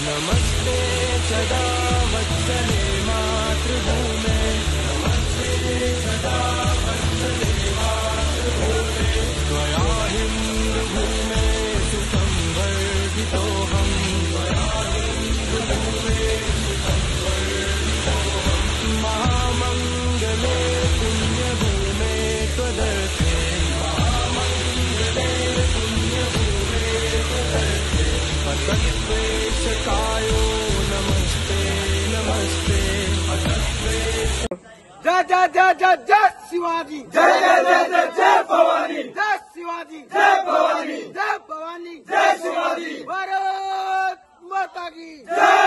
नमस्ते वत्सले जय जय जय जय जय शिवाजी। जय जय जय जय जय भवानी। जय शिवाजी। जय भवानी। जय भवानी। जय शिवाजी। भारत माता की। जय